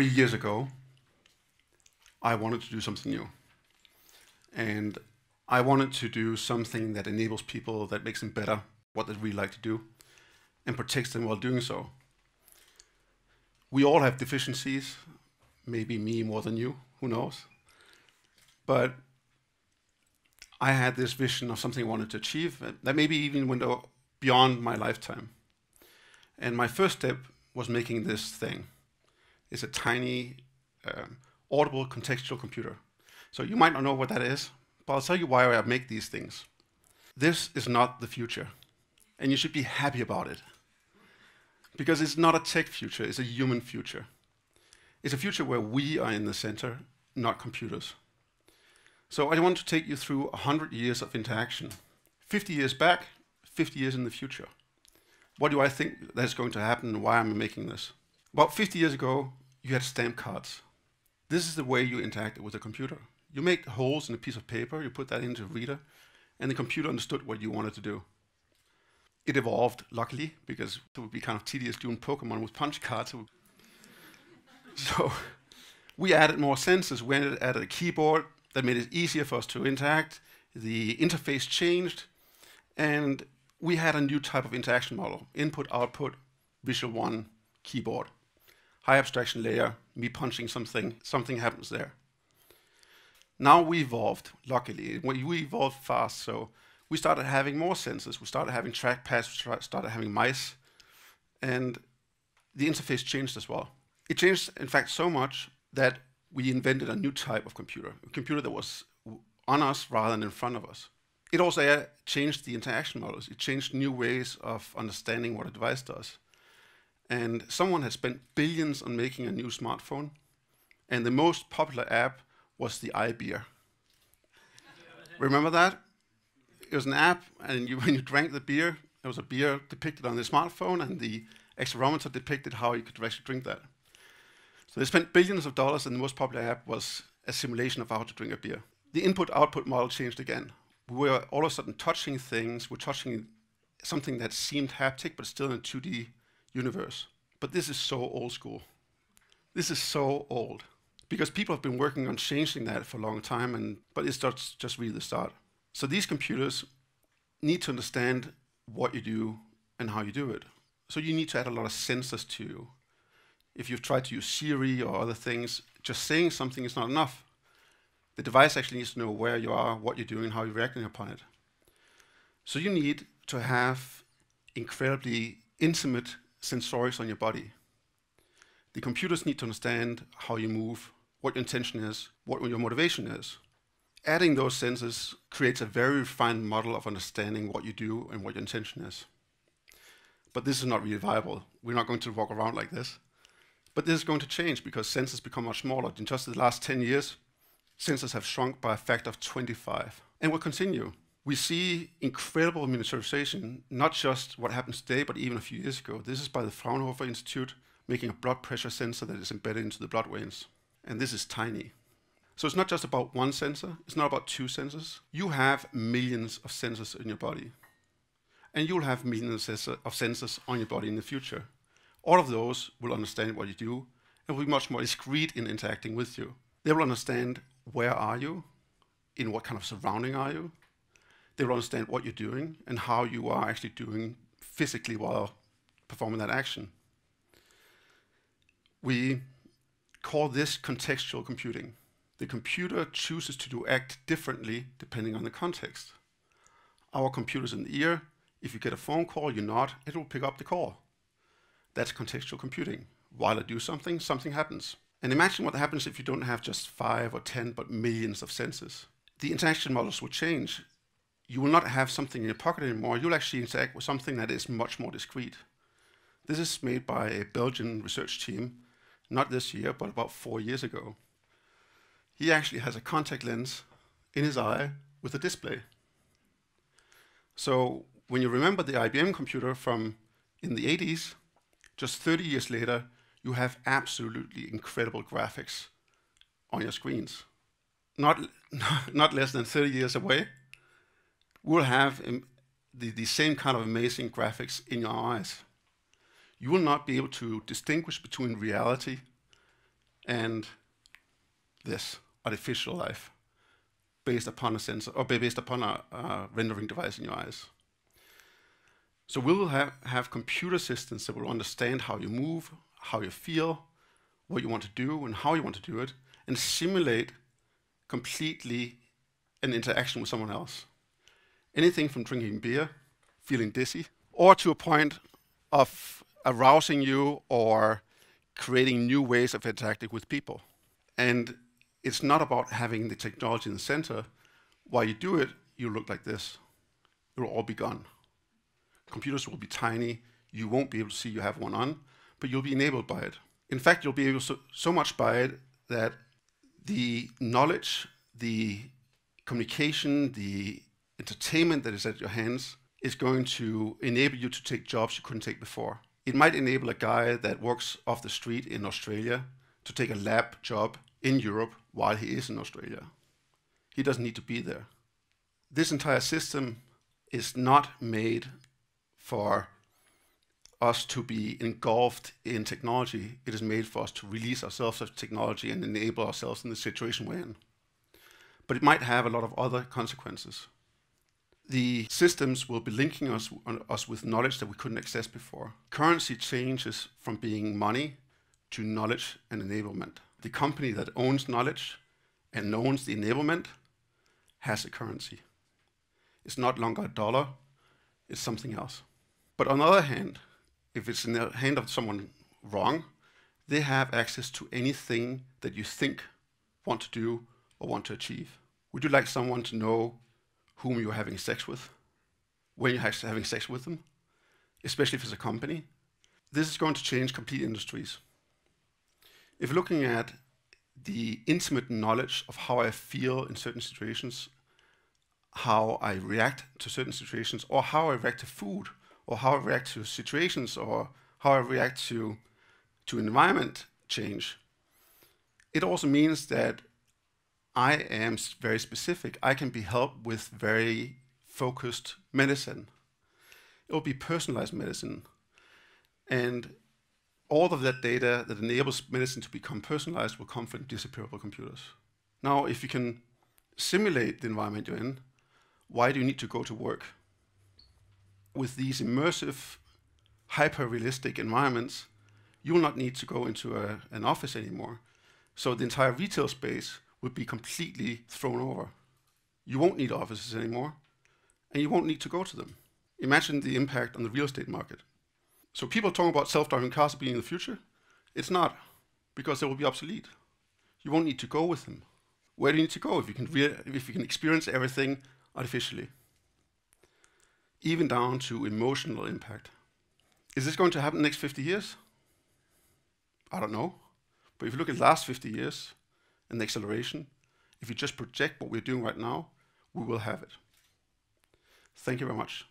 three years ago, I wanted to do something new. And I wanted to do something that enables people, that makes them better, what they really like to do, and protects them while doing so. We all have deficiencies, maybe me more than you, who knows? But I had this vision of something I wanted to achieve uh, that maybe even went beyond my lifetime. And my first step was making this thing. It's a tiny, um, audible contextual computer. So you might not know what that is, but I'll tell you why I make these things. This is not the future, and you should be happy about it. Because it's not a tech future, it's a human future. It's a future where we are in the center, not computers. So I want to take you through 100 years of interaction. 50 years back, 50 years in the future. What do I think that's going to happen and why am I making this? About 50 years ago, you had stamp cards. This is the way you interacted with a computer. You make holes in a piece of paper, you put that into a reader, and the computer understood what you wanted to do. It evolved, luckily, because it would be kind of tedious doing Pokemon with punch cards. So we added more sensors. We added a keyboard that made it easier for us to interact. The interface changed, and we had a new type of interaction model, input, output, visual one, keyboard. High abstraction layer, me punching something, something happens there. Now we evolved, luckily. We evolved fast, so we started having more sensors. We started having trackpads, we started having mice, and the interface changed as well. It changed, in fact, so much that we invented a new type of computer, a computer that was on us rather than in front of us. It also uh, changed the interaction models. It changed new ways of understanding what a device does. And someone had spent billions on making a new smartphone, and the most popular app was the iBeer. Remember that? It was an app, and you, when you drank the beer, there was a beer depicted on the smartphone, and the accelerometer depicted how you could actually drink that. So they spent billions of dollars, and the most popular app was a simulation of how to drink a beer. The input-output model changed again. We were all of a sudden touching things. We're touching something that seemed haptic, but still in a 2D universe. But this is so old school. This is so old. Because people have been working on changing that for a long time, and, but it's just, just really the start. So these computers need to understand what you do and how you do it. So you need to add a lot of sensors to you if you've tried to use Siri or other things, just saying something is not enough. The device actually needs to know where you are, what you're doing, how you're reacting upon it. So you need to have incredibly intimate sensorics on your body. The computers need to understand how you move, what your intention is, what your motivation is. Adding those sensors creates a very refined model of understanding what you do and what your intention is. But this is not really viable. We're not going to walk around like this. But this is going to change because sensors become much smaller. In just the last 10 years, sensors have shrunk by a factor of 25 and will continue. We see incredible miniaturization, not just what happens today, but even a few years ago. This is by the Fraunhofer Institute, making a blood pressure sensor that is embedded into the blood veins. And this is tiny. So it's not just about one sensor, it's not about two sensors. You have millions of sensors in your body. And you'll have millions of sensors on your body in the future. All of those will understand what you do and will be much more discreet in interacting with you. They will understand where are you, in what kind of surrounding are you. They will understand what you're doing and how you are actually doing physically while performing that action. We call this contextual computing. The computer chooses to do act differently depending on the context. Our computer's in the ear. If you get a phone call, you nod, it will pick up the call. That's contextual computing. While I do something, something happens. And imagine what happens if you don't have just five or 10, but millions of sensors. The interaction models will change. You will not have something in your pocket anymore. You'll actually interact with something that is much more discrete. This is made by a Belgian research team, not this year, but about four years ago. He actually has a contact lens in his eye with a display. So when you remember the IBM computer from in the 80s, just 30 years later, you have absolutely incredible graphics on your screens. Not, not less than 30 years away, we'll have the, the same kind of amazing graphics in your eyes. You will not be able to distinguish between reality and this artificial life based upon a sensor or based upon a, a rendering device in your eyes. So we will have, have computer systems that will understand how you move, how you feel, what you want to do, and how you want to do it, and simulate completely an interaction with someone else. Anything from drinking beer, feeling dizzy, or to a point of arousing you or creating new ways of interacting with people. And it's not about having the technology in the center. While you do it, you look like this. It will all be gone. Computers will be tiny. You won't be able to see you have one on, but you'll be enabled by it. In fact, you'll be able so, so much by it that the knowledge, the communication, the entertainment that is at your hands is going to enable you to take jobs you couldn't take before. It might enable a guy that works off the street in Australia to take a lab job in Europe while he is in Australia. He doesn't need to be there. This entire system is not made for us to be engulfed in technology. It is made for us to release ourselves of technology and enable ourselves in the situation we're in. But it might have a lot of other consequences. The systems will be linking us, us with knowledge that we couldn't access before. Currency changes from being money to knowledge and enablement the company that owns knowledge and owns the enablement has a currency. It's not longer a dollar, it's something else. But on the other hand, if it's in the hand of someone wrong, they have access to anything that you think, want to do, or want to achieve. Would you like someone to know whom you're having sex with, when you're having sex with them, especially if it's a company? This is going to change complete industries. If looking at the intimate knowledge of how I feel in certain situations, how I react to certain situations, or how I react to food, or how I react to situations, or how I react to, to environment change, it also means that I am very specific. I can be helped with very focused medicine. It will be personalized medicine. And all of that data that enables medicine to become personalized will come from disappearable computers. Now, if you can simulate the environment you're in, why do you need to go to work? With these immersive, hyper-realistic environments, you will not need to go into a, an office anymore. So the entire retail space will be completely thrown over. You won't need offices anymore, and you won't need to go to them. Imagine the impact on the real estate market. So people talking about self-driving cars being in the future. It's not, because they will be obsolete. You won't need to go with them. Where do you need to go if you can if you can experience everything artificially? Even down to emotional impact. Is this going to happen in the next 50 years? I don't know. But if you look at the last 50 years and the acceleration, if you just project what we're doing right now, we will have it. Thank you very much.